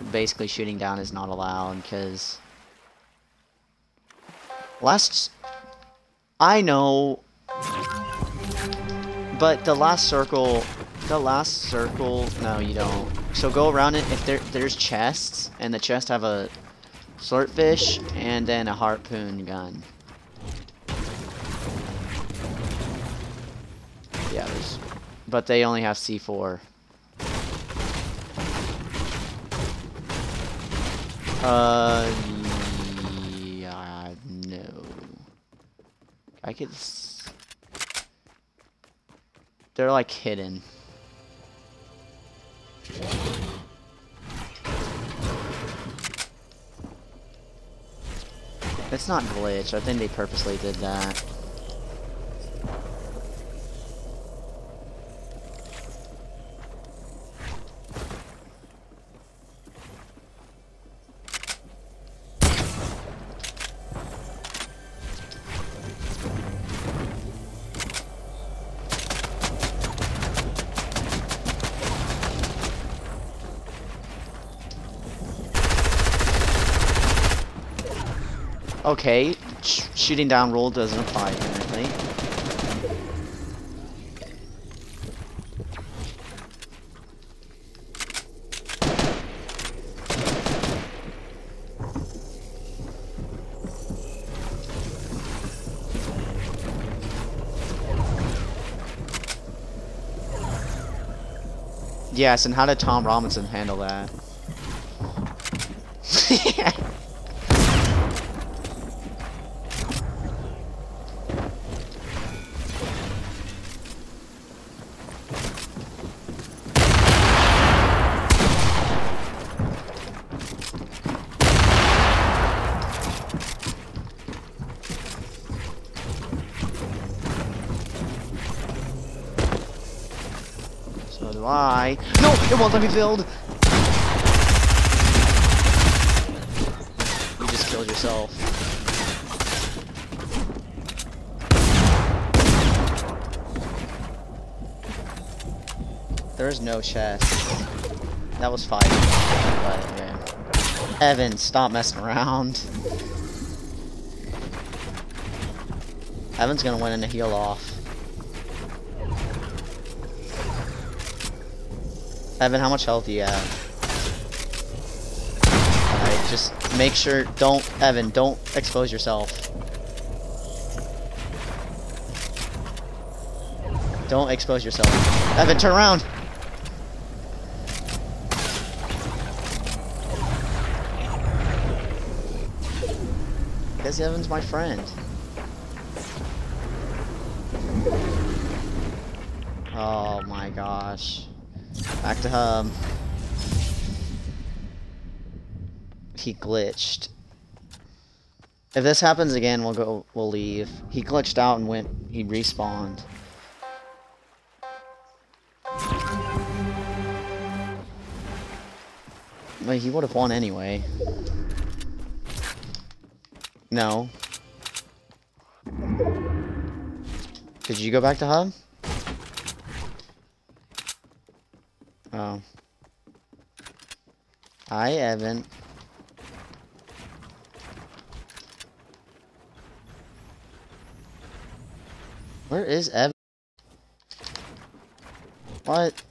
basically shooting down is not allowed because last I know but the last circle the last circle no you don't. So go around it if there there's chests and the chests have a swordfish and then a harpoon gun. Yeah there's but they only have C4 Uh, yeah, no. I could. They're like hidden. It's not glitch. I think they purposely did that. Okay, sh shooting down rule doesn't apply apparently. Yes, and how did Tom Robinson handle that? So do I. It won't let me build! You just killed yourself. There's no chest. That was yeah. Evan, stop messing around. Evan's gonna win in a heal off. Evan, how much health do you have? Alright, just make sure, don't, Evan, don't expose yourself. Don't expose yourself. Evan, turn around! Because Evan's my friend. Oh my gosh. Back to hub. He glitched. If this happens again, we'll go. We'll leave. He glitched out and went. He respawned. Wait, he would have won anyway. No. Did you go back to hub? Oh. Hi, Evan. Where is Evan? What?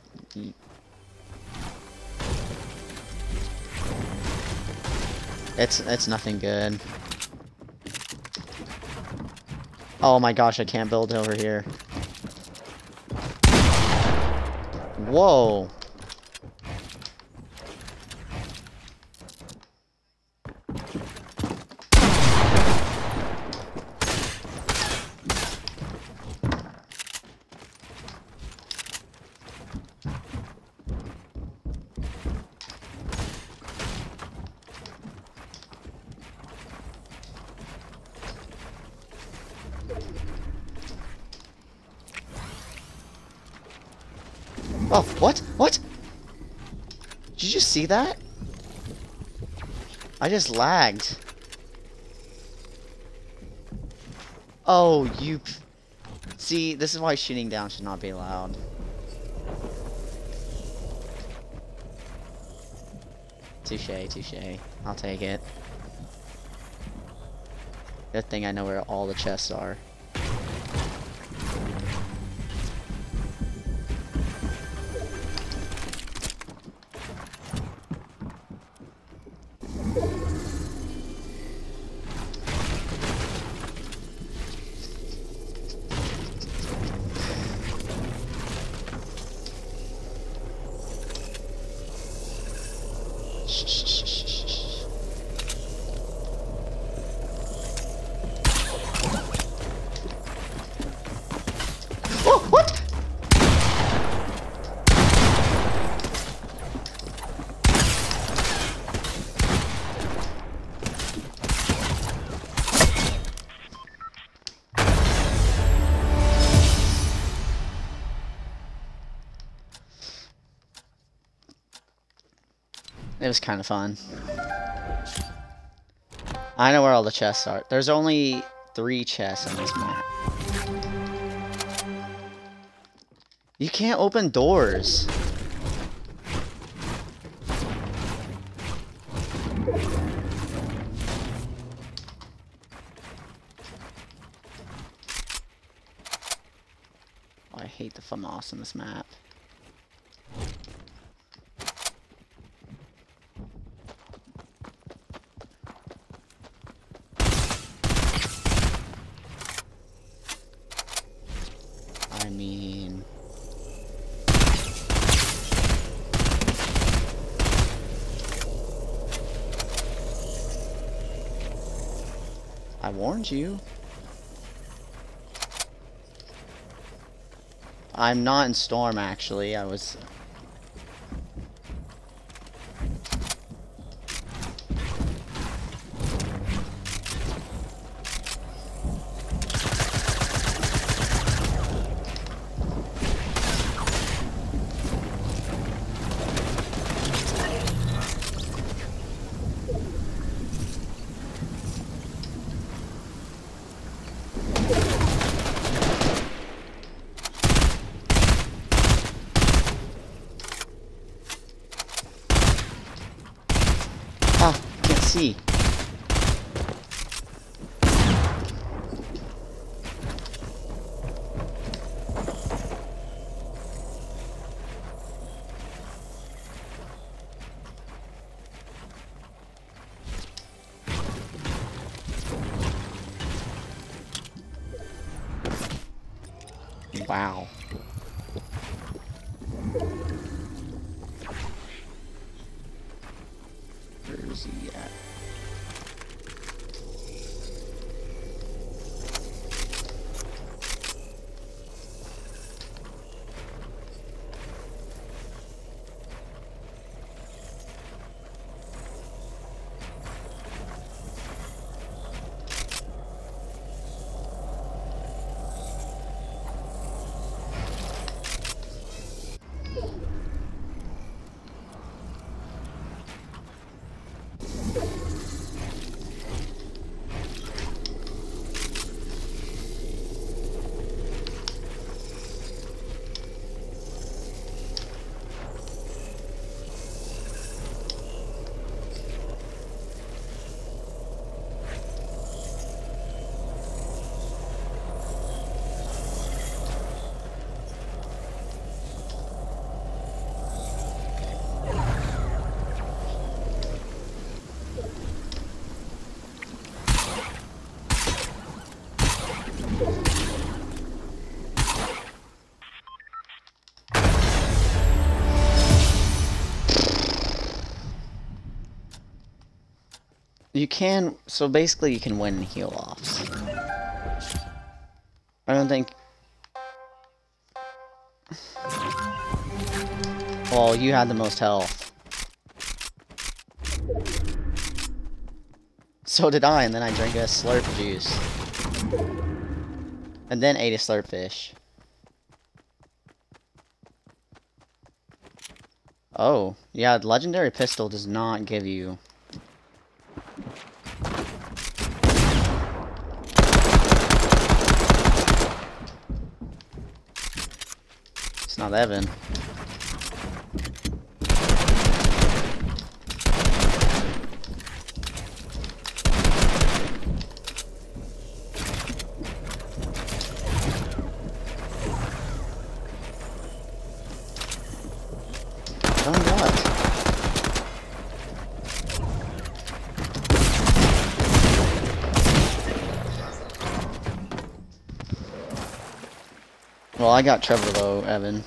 It's it's nothing good. Oh my gosh, I can't build over here. Whoa. Oh, what? What? Did you see that? I just lagged. Oh, you... See, this is why shooting down should not be allowed. Touche, touche. I'll take it. Good thing I know where all the chests are. Oh, what? It was kind of fun. I know where all the chests are. There's only three chests on this map. You can't open doors. Oh, I hate the FAMAS on this map. I mean... I warned you. I'm not in Storm, actually. I was... Ah, can't see. Wow. Where is he at? You can, so basically you can win heal offs. I don't think... Well, you had the most health. So did I, and then I drank a slurp juice. And then ate a slurp fish. Oh, yeah, the legendary pistol does not give you It's not Evan. Well, I got Trevor though, Evan.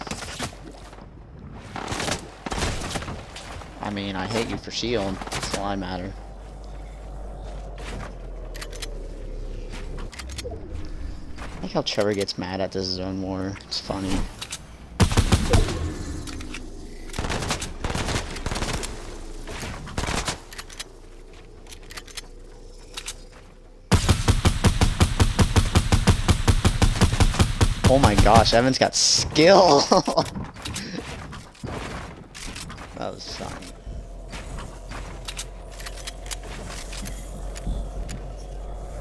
I mean, I hate you for shield. That's all I matter. I like how Trevor gets mad at this zone war. It's funny. Oh my gosh, Evan's got skill! that was funny.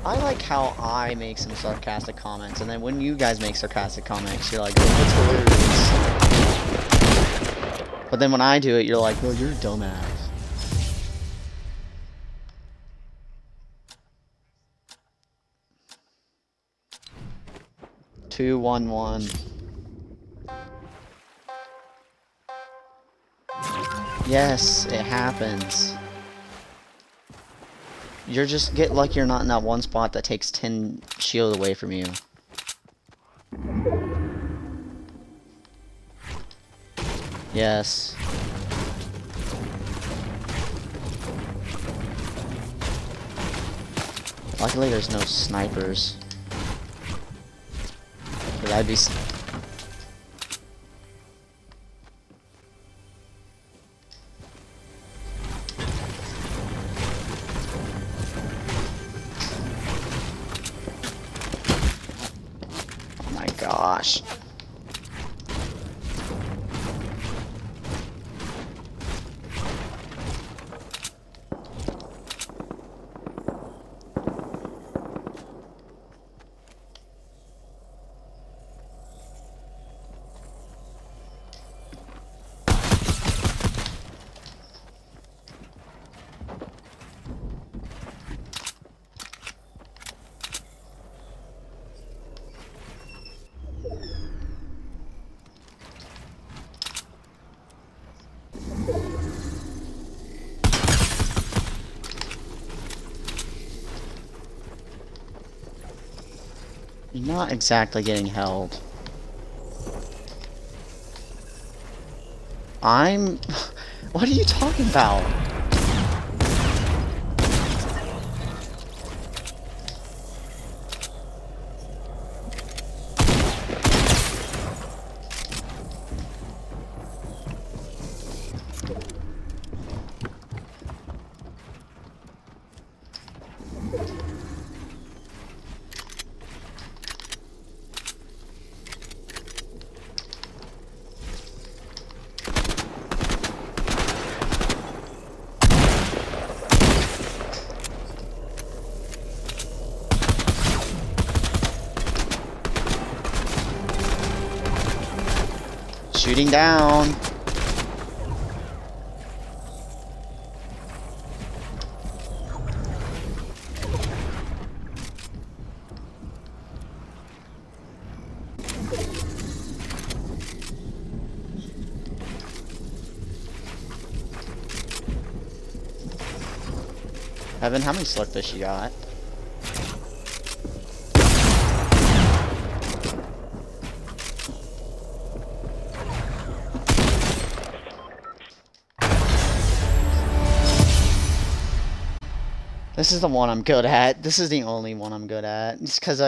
I like how I make some sarcastic comments, and then when you guys make sarcastic comments, you're like, that's hilarious. But then when I do it, you're like, well, you're a dumbass. Two, one, one. Yes, it happens. You're just get lucky you're not in that one spot that takes 10 shield away from you. Yes. Luckily there's no snipers. I'd be gosh. Not exactly getting held. I'm... What are you talking about? Shooting down. Evan, how many slurpfish you got? This is the one I'm good at. This is the only one I'm good at. Just because I